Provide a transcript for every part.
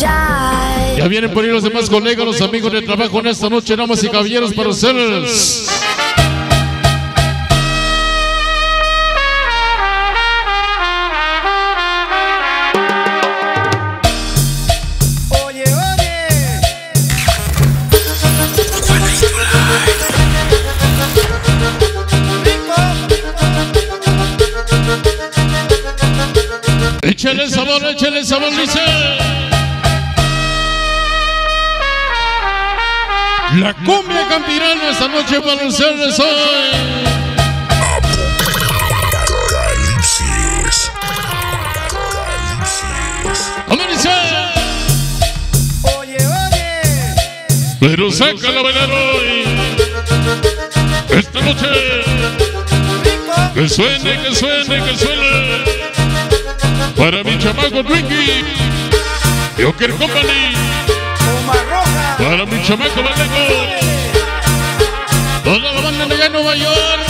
Ya vienen por ahí los demás colegas, los amigos de trabajo en esta noche, damas y caballeros, para ustedes. Échale sabor, échale sabor, dice. La cumbia campirana esta noche para ustedes hoy. Apocalipsis. Apocalipsis. Oye, oye. Pero saca la bailar hoy. Esta noche. Que suene, que suene, que suene. Para mi chamaco Twinkie. Joker Company. Para mi chamaco Vallejo. Toda la banda de allá en Nueva York.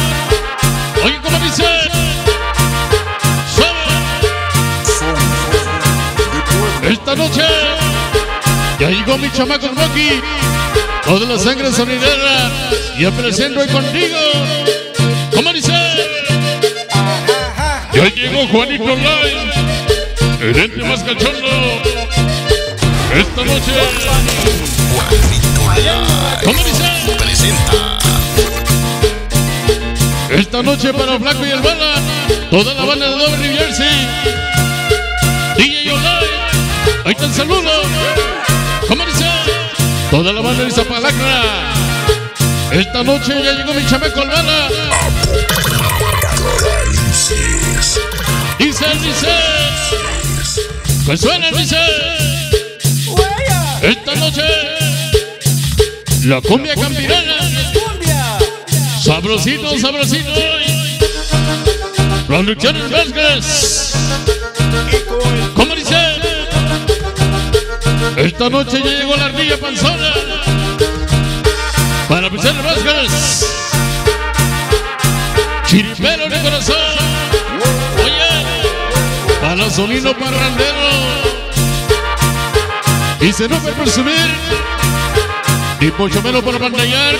Oye, ¿cómo dice? Esta noche ya llegó mi chamaco Rocky. Toda la sangre sonidera. Y presento hoy contigo. ¿Cómo dice? Ya llegó Juanito Online. El más cachondo. Esta noche. ¿Cómo dice? presenta Esta noche para Flaco y el Bala, toda la banda de Doble New Jersey. DJ Online, ahí está el saludo. ¿Cómo dice? Toda la banda de Zapalacra. Esta noche ya llegó mi chamaco el Bala. Dice, dice. Que suena, dice. La cumbia campirana. Sabrosito, sabrosito. Producciones Vázquez. El ¿Cómo dice? Esta noche ya llegó la ardilla panzona. Para Vicente Vázquez. Chiripero de corazón. Oye. Para Solino Parrandero. Y se no puede presumir. Y Pochomelo por pantallar.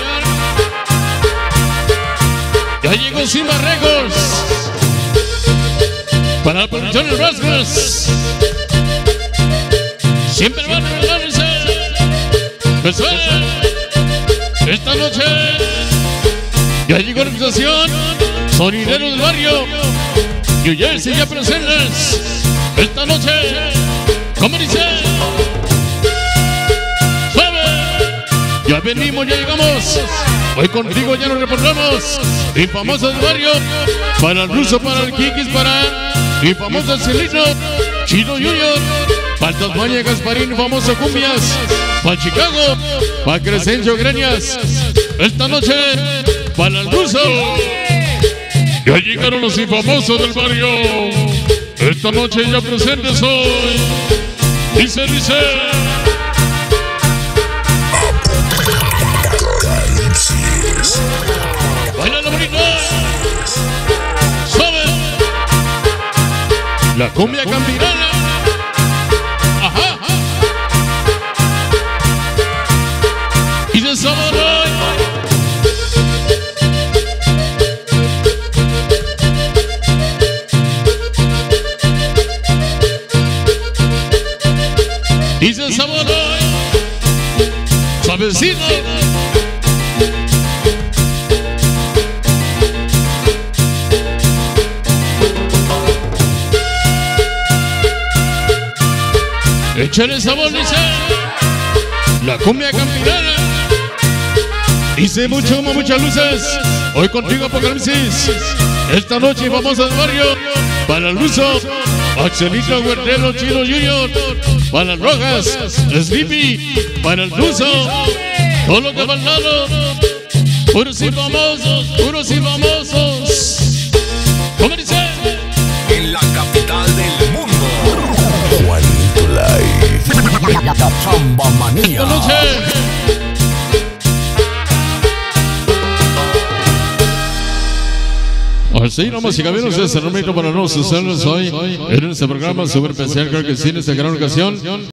Ya llegó Simba Records. Para la producción de. Siempre van a regalarse. Me. Esta noche ya llegó la organización Sonidero del Barrio. New Jersey ya presentes. Esta noche, ¿cómo dice? Venimos, ya llegamos. Hoy contigo ya nos reportamos. Y famoso del barrio. Para el ruso, para el Kikis, para mi famoso Celino. Chino Junior. Para Tasmania, Gasparín, famoso Cumbias. Para Chicago. Para Crescencio Greñas. Esta noche, para el ruso. Ya llegaron los infamosos del barrio. Esta noche ya presentes hoy. Dice, dice. La cumbia campirana. Ajá. Y de sabor hoy. Dice sabor hoy. Suavecito. Échale sabor, dice. La cumbia campirana. Dice mucho humo, muchas luces. Hoy contigo, Apocalipsis. Esta noche vamos al barrio. Para el ruso, Axelito Huertero, Chino Junior. Para las rojas, Sleepy. Para el ruso, todo lo que va al lado. Puros y famosos, puros y famosos. ¿Cómo dice? Chamba manía. Así nomás y este es el momento para nosotros hoy en este programa súper especial, creo que sí, en esta gran ocasión.